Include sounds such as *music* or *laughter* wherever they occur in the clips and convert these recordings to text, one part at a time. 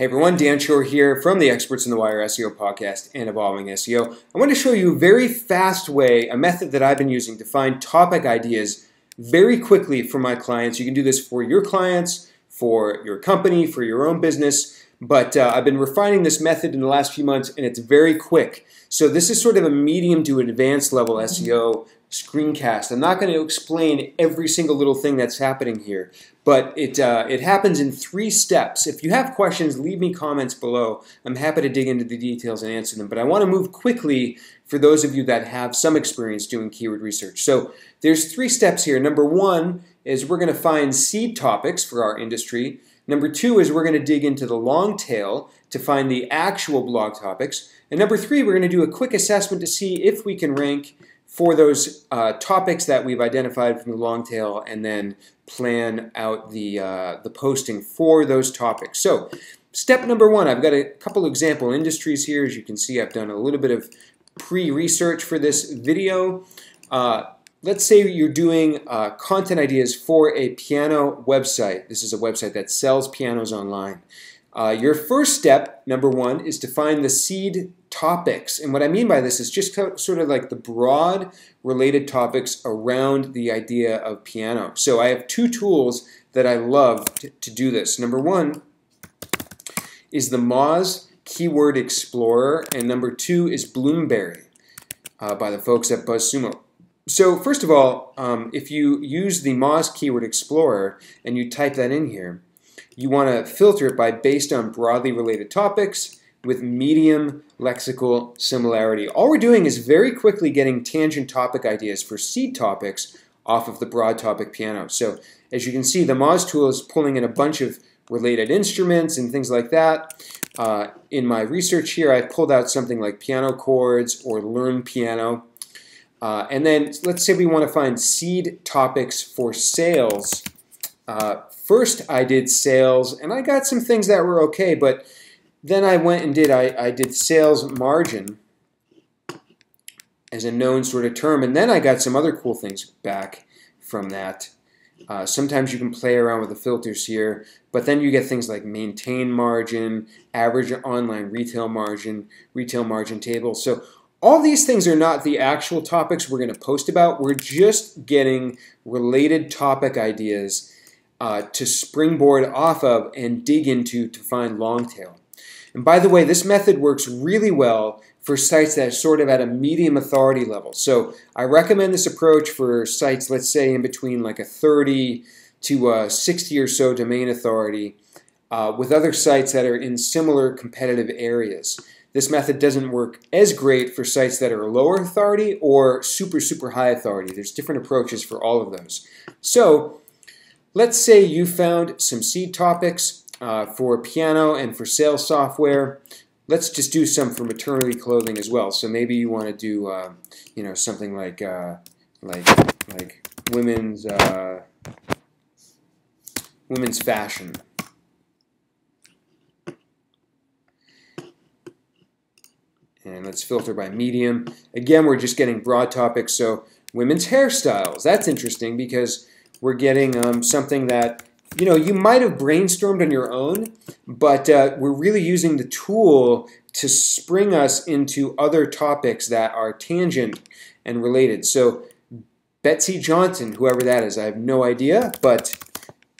Hey everyone, Dan Shure here from the Experts on the Wire SEO podcast and Evolving SEO. I want to show you a very fast way, a method that I've been using to find topic ideas very quickly for my clients. You can do this for your clients, for your company, for your own business, but uh, I've been refining this method in the last few months and it's very quick. So this is sort of a medium to advanced level SEO screencast. I'm not going to explain every single little thing that's happening here, but it, uh, it happens in three steps. If you have questions, leave me comments below. I'm happy to dig into the details and answer them, but I want to move quickly for those of you that have some experience doing keyword research. So there's three steps here. Number one is we're going to find seed topics for our industry. Number two is we're going to dig into the long tail to find the actual blog topics. And number three, we're going to do a quick assessment to see if we can rank for those uh, topics that we've identified from the long tail and then plan out the, uh, the posting for those topics. So step number one, I've got a couple example industries here. As you can see, I've done a little bit of pre-research for this video. Uh, let's say you're doing uh, content ideas for a piano website. This is a website that sells pianos online. Uh, your first step, number one, is to find the seed topics. And what I mean by this is just sort of like the broad related topics around the idea of piano. So I have two tools that I love to, to do this. Number one is the Moz Keyword Explorer, and number two is Bloomberry uh, by the folks at BuzzSumo. So first of all, um, if you use the Moz Keyword Explorer and you type that in here, you want to filter it by based on broadly related topics with medium lexical similarity. All we're doing is very quickly getting tangent topic ideas for seed topics off of the broad topic piano. So as you can see, the Moz tool is pulling in a bunch of related instruments and things like that. Uh, in my research here, I pulled out something like piano chords or learn piano. Uh, and then let's say we want to find seed topics for sales. Uh, first, I did sales, and I got some things that were okay, but then I went and did I, I did sales margin as a known sort of term, and then I got some other cool things back from that. Uh, sometimes you can play around with the filters here, but then you get things like maintain margin, average online retail margin, retail margin table. So all these things are not the actual topics we're going to post about. We're just getting related topic ideas uh, to springboard off of and dig into to find long tail. And by the way, this method works really well for sites that are sort of at a medium authority level. So I recommend this approach for sites, let's say in between like a 30 to a 60 or so domain authority uh, with other sites that are in similar competitive areas. This method doesn't work as great for sites that are lower authority or super, super high authority. There's different approaches for all of those. So let's say you found some seed topics uh, for piano and for sales software. Let's just do some for maternity clothing as well. So maybe you want to do, uh, you know, something like uh, like like women's uh, women's fashion. And let's filter by medium. Again, we're just getting broad topics. So women's hairstyles. That's interesting because we're getting um, something that you know, you might have brainstormed on your own, but uh, we're really using the tool to spring us into other topics that are tangent and related. So Betsey Johnson, whoever that is, I have no idea, but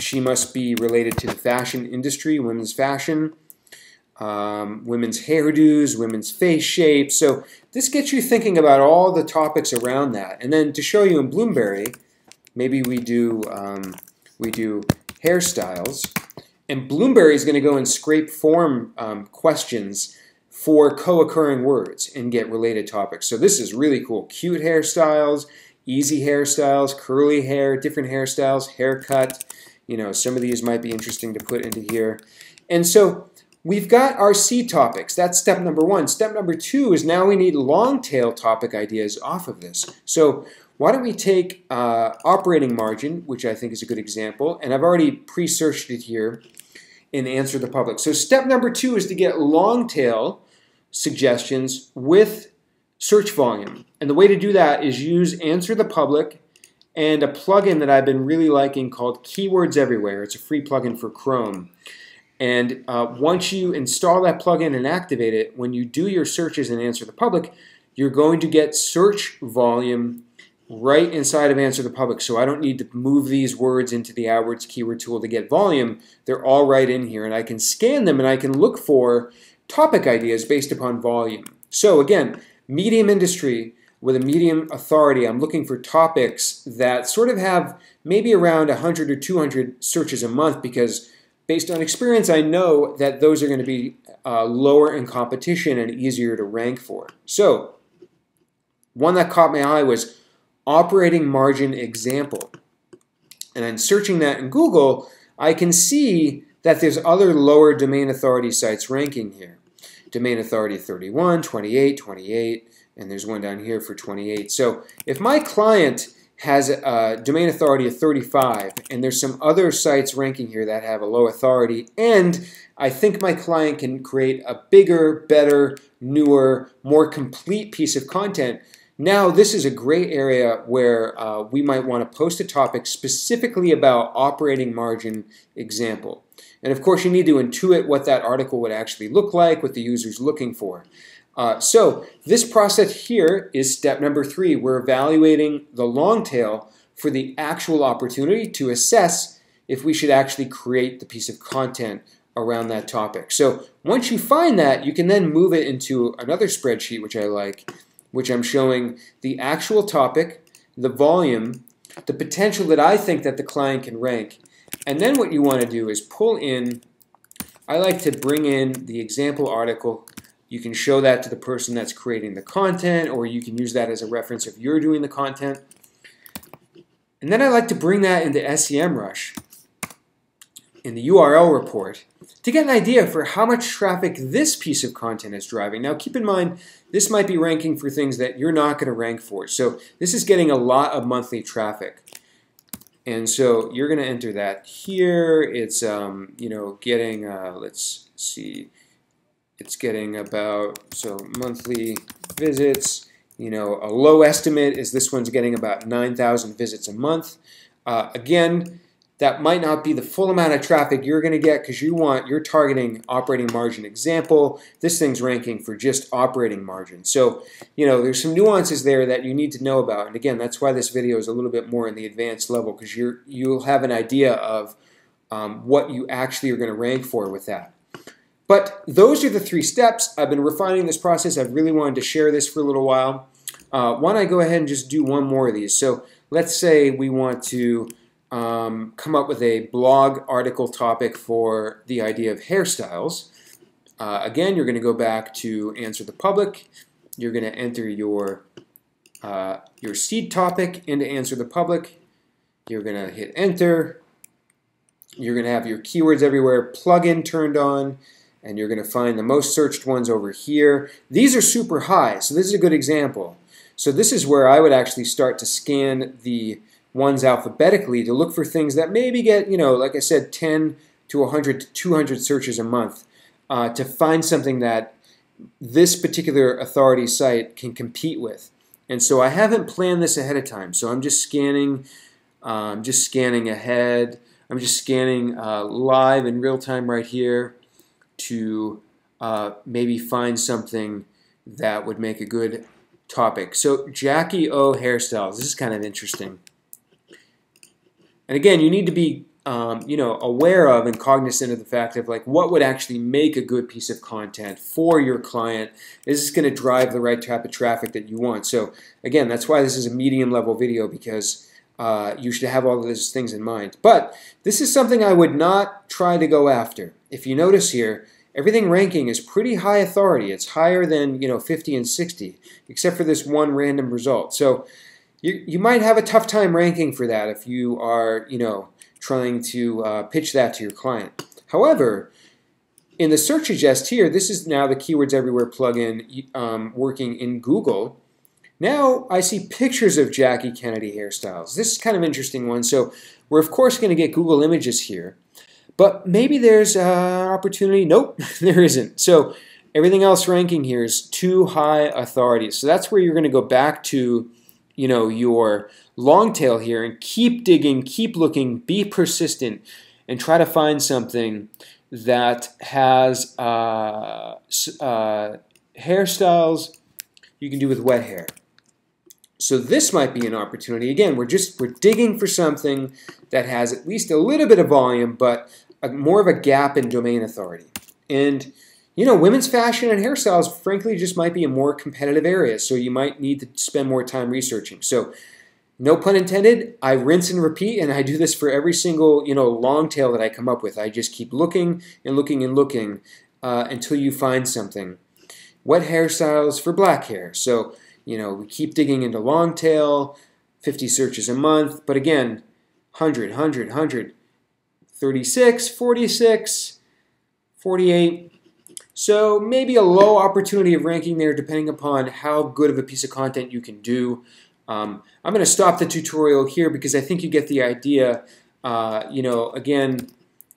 she must be related to the fashion industry, women's fashion, um, women's hairdos, women's face shapes. So this gets you thinking about all the topics around that. And then to show you in Bloomberry, maybe we do um, we do hairstyles. And Bloomberry is going to go and scrape form um, questions for co-occurring words and get related topics. So this is really cool. Cute hairstyles, easy hairstyles, curly hair, different hairstyles, haircut. You know, some of these might be interesting to put into here. And so we've got our seed topics. That's step number one. Step number two is now we need long tail topic ideas off of this. So why don't we take uh, operating margin, which I think is a good example, and I've already pre-searched it here in Answer the Public. So step number two is to get long tail suggestions with search volume. And the way to do that is use Answer the Public and a plugin that I've been really liking called Keywords Everywhere. It's a free plugin for Chrome. And uh, once you install that plugin and activate it, when you do your searches and answer the public, you're going to get search volume right inside of Answer the Public. So I don't need to move these words into the AdWords keyword tool to get volume. They're all right in here. And I can scan them and I can look for topic ideas based upon volume. So again, medium industry with a medium authority, I'm looking for topics that sort of have maybe around 100 or 200 searches a month because based on experience, I know that those are going to be uh, lower in competition and easier to rank for. So one that caught my eye was operating margin example. And I'm searching that in Google, I can see that there's other lower domain authority sites ranking here. Domain authority 31, 28, 28, and there's one down here for 28. So if my client has a domain authority of 35, and there's some other sites ranking here that have a low authority, and I think my client can create a bigger, better, newer, more complete piece of content, now, this is a great area where uh, we might want to post a topic specifically about operating margin example. And of course, you need to intuit what that article would actually look like, what the user's looking for. Uh, so this process here is step number three. We're evaluating the long tail for the actual opportunity to assess if we should actually create the piece of content around that topic. So once you find that, you can then move it into another spreadsheet, which I like, which I'm showing the actual topic, the volume, the potential that I think that the client can rank. And then what you want to do is pull in, I like to bring in the example article. You can show that to the person that's creating the content, or you can use that as a reference if you're doing the content. And then I like to bring that into SEMrush in the URL report to get an idea for how much traffic this piece of content is driving. Now keep in mind, this might be ranking for things that you're not going to rank for. So this is getting a lot of monthly traffic. And so you're going to enter that here. It's, um, you know, getting, uh, let's see, it's getting about, so monthly visits, you know, a low estimate is this one's getting about 9,000 visits a month. Uh, again, that might not be the full amount of traffic you're going to get because you want you're targeting operating margin example. This thing's ranking for just operating margin. So you know there's some nuances there that you need to know about. And again that's why this video is a little bit more in the advanced level because you're you'll have an idea of um, what you actually are going to rank for with that. But those are the three steps. I've been refining this process. I've really wanted to share this for a little while. Uh, why don't I go ahead and just do one more of these? So let's say we want to um, come up with a blog article topic for the idea of hairstyles. Uh, again, you're going to go back to answer the public. You're going to enter your uh, your seed topic into answer the public. You're going to hit enter. You're going to have your keywords everywhere plugin turned on, and you're going to find the most searched ones over here. These are super high, so this is a good example. So this is where I would actually start to scan the ones alphabetically to look for things that maybe get, you know, like I said, 10 to 100 to 200 searches a month uh, to find something that this particular authority site can compete with. And so I haven't planned this ahead of time. So I'm just scanning, um, just scanning ahead. I'm just scanning uh, live in real time right here to uh, maybe find something that would make a good topic. So Jackie O hairstyles. This is kind of interesting. And again, you need to be um, you know, aware of and cognizant of the fact of like what would actually make a good piece of content for your client. Is this going to drive the right type of traffic that you want? So again, that's why this is a medium level video because uh, you should have all of those things in mind. But this is something I would not try to go after. If you notice here, everything ranking is pretty high authority. It's higher than you know 50 and 60, except for this one random result. So you, you might have a tough time ranking for that if you are, you know, trying to uh, pitch that to your client. However, in the search suggest here, this is now the Keywords Everywhere plugin um, working in Google. Now I see pictures of Jackie Kennedy hairstyles. This is kind of interesting one. So we're of course going to get Google Images here, but maybe there's an opportunity. Nope, *laughs* there isn't. So everything else ranking here is too high authority. So that's where you're going to go back to you know, your long tail here and keep digging, keep looking, be persistent, and try to find something that has uh, uh, hairstyles you can do with wet hair. So this might be an opportunity. Again, we're just we're digging for something that has at least a little bit of volume, but a, more of a gap in domain authority. And you know, women's fashion and hairstyles, frankly, just might be a more competitive area. So you might need to spend more time researching. So no pun intended, I rinse and repeat, and I do this for every single, you know, long tail that I come up with. I just keep looking and looking and looking uh, until you find something. Wet hairstyles for black hair. So, you know, we keep digging into long tail, 50 searches a month, but again, 100, 100, 100, 36, 46, 48. So maybe a low opportunity of ranking there depending upon how good of a piece of content you can do. Um, I'm going to stop the tutorial here because I think you get the idea. Uh, you know, again,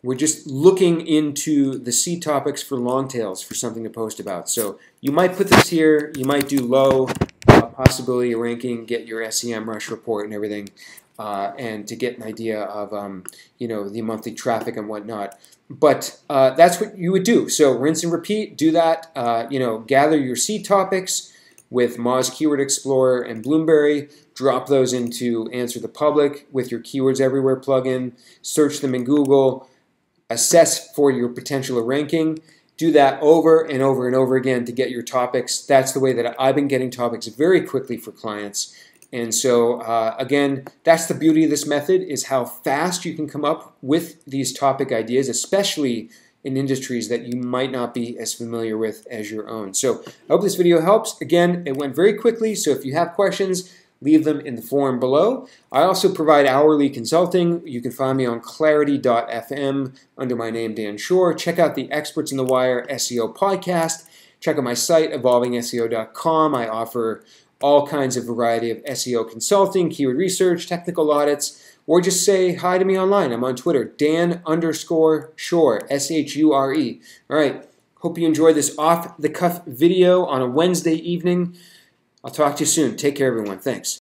we're just looking into the seed topics for long tails for something to post about. So you might put this here. You might do low uh, possibility ranking, get your SEMrush report and everything, uh, and to get an idea of um, you know the monthly traffic and whatnot. But uh, that's what you would do. So rinse and repeat. Do that. Uh, you know, gather your seed topics with Moz Keyword Explorer and Bloomberry. Drop those into Answer the Public with your Keywords Everywhere plugin. Search them in Google. Assess for your potential ranking. Do that over and over and over again to get your topics. That's the way that I've been getting topics very quickly for clients. And so, uh, again, that's the beauty of this method is how fast you can come up with these topic ideas, especially in industries that you might not be as familiar with as your own. So I hope this video helps. Again, it went very quickly, so if you have questions, leave them in the forum below. I also provide hourly consulting. You can find me on clarity.fm under my name, Dan Shure. Check out the Experts on the Wire SEO podcast. Check out my site, evolvingseo.com. I offer all kinds of variety of SEO consulting, keyword research, technical audits, or just say hi to me online. I'm on Twitter, Dan underscore Shure, S H U R E. All right. Hope you enjoyed this off the cuff video on a Wednesday evening. I'll talk to you soon. Take care, everyone. Thanks.